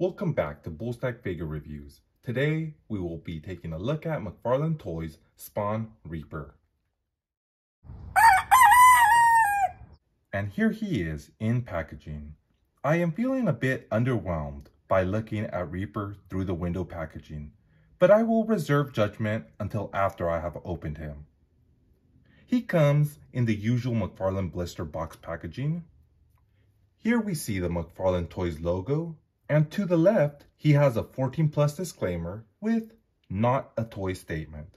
Welcome back to Bull Stag Figure Reviews. Today, we will be taking a look at McFarlane Toys Spawn Reaper. And here he is in packaging. I am feeling a bit underwhelmed by looking at Reaper through the window packaging, but I will reserve judgment until after I have opened him. He comes in the usual McFarlane blister box packaging. Here we see the McFarlane Toys logo and to the left, he has a 14 plus disclaimer with not a toy statement.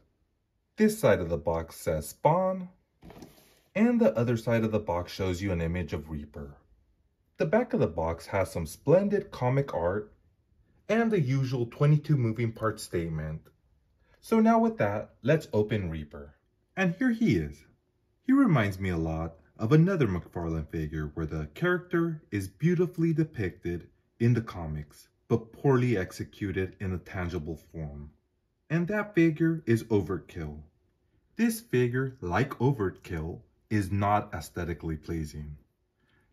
This side of the box says Spawn, and the other side of the box shows you an image of Reaper. The back of the box has some splendid comic art and the usual 22 moving parts statement. So now with that, let's open Reaper. And here he is. He reminds me a lot of another McFarlane figure where the character is beautifully depicted in the comics, but poorly executed in a tangible form. And that figure is Overkill. This figure, like Overkill, is not aesthetically pleasing.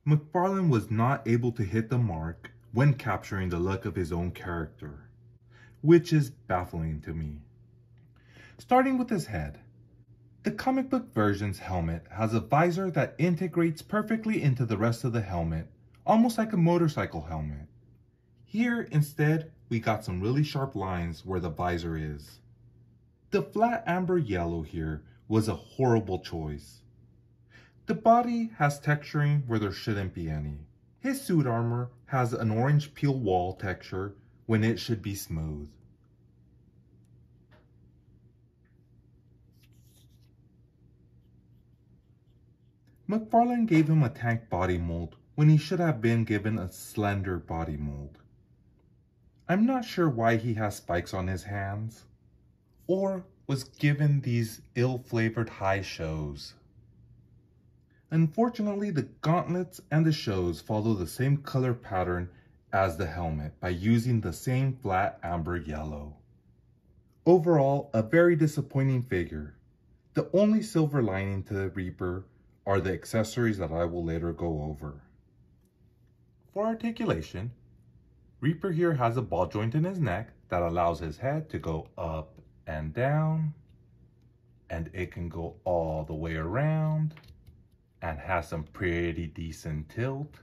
McFarlane was not able to hit the mark when capturing the look of his own character, which is baffling to me. Starting with his head, the comic book version's helmet has a visor that integrates perfectly into the rest of the helmet, almost like a motorcycle helmet. Here, instead, we got some really sharp lines where the visor is. The flat amber yellow here was a horrible choice. The body has texturing where there shouldn't be any. His suit armor has an orange peel wall texture when it should be smooth. McFarlane gave him a tank body mold when he should have been given a slender body mold. I'm not sure why he has spikes on his hands, or was given these ill-flavored high shows. Unfortunately, the gauntlets and the shows follow the same color pattern as the helmet by using the same flat amber yellow. Overall, a very disappointing figure. The only silver lining to the Reaper are the accessories that I will later go over. For articulation, Reaper here has a ball joint in his neck that allows his head to go up and down and it can go all the way around and has some pretty decent tilt.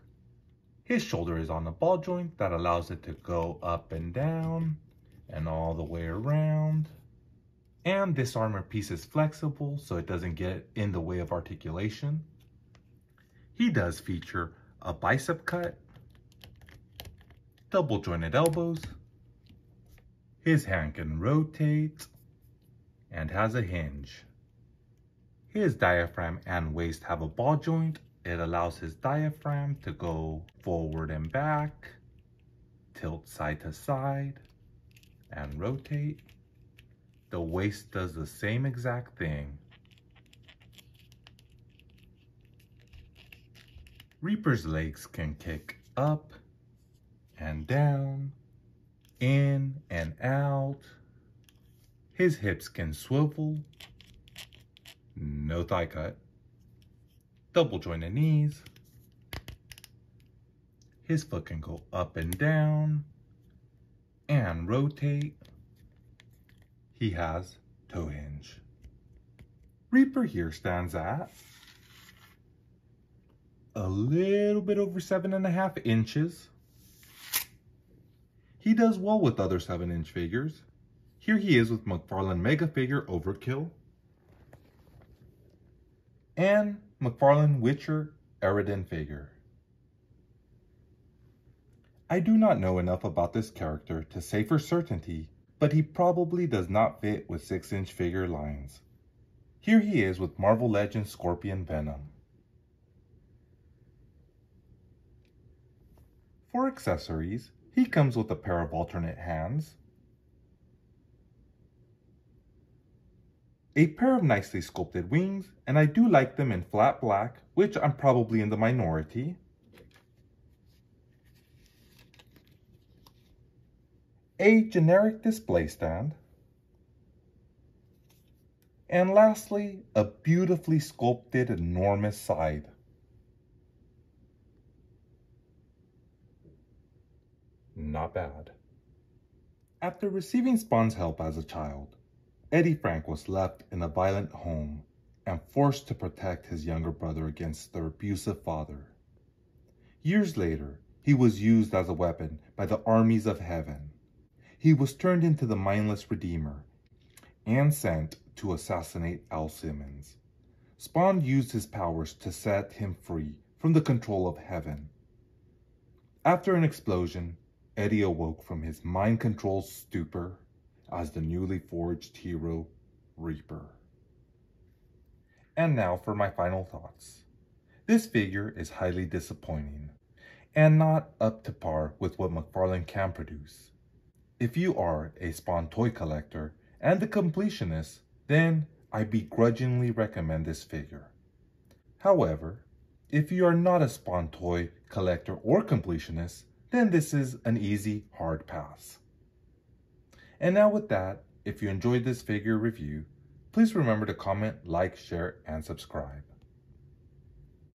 His shoulder is on the ball joint that allows it to go up and down and all the way around. And this armor piece is flexible so it doesn't get in the way of articulation. He does feature a bicep cut double jointed elbows. His hand can rotate and has a hinge. His diaphragm and waist have a ball joint. It allows his diaphragm to go forward and back, tilt side to side, and rotate. The waist does the same exact thing. Reaper's legs can kick up down, in and out. His hips can swivel, no thigh cut, double jointed knees. His foot can go up and down and rotate. He has toe hinge. Reaper here stands at a little bit over seven and a half inches he does well with other 7-inch figures. Here he is with McFarlane Mega Figure Overkill and McFarlane Witcher Eredin figure. I do not know enough about this character to say for certainty, but he probably does not fit with 6-inch figure lines. Here he is with Marvel Legends Scorpion Venom. For accessories, he comes with a pair of alternate hands, a pair of nicely sculpted wings, and I do like them in flat black, which I'm probably in the minority. A generic display stand. And lastly, a beautifully sculpted enormous scythe. not bad. After receiving Spawn's help as a child, Eddie Frank was left in a violent home and forced to protect his younger brother against their abusive father. Years later, he was used as a weapon by the armies of heaven. He was turned into the mindless Redeemer and sent to assassinate Al Simmons. Spawn used his powers to set him free from the control of heaven. After an explosion, Eddie awoke from his mind-controlled stupor as the newly forged hero, Reaper. And now for my final thoughts. This figure is highly disappointing and not up to par with what McFarlane can produce. If you are a Spawn toy collector and a completionist, then I begrudgingly recommend this figure. However, if you are not a Spawn toy collector or completionist, then this is an easy hard pass. And now with that, if you enjoyed this figure review, please remember to comment, like, share, and subscribe.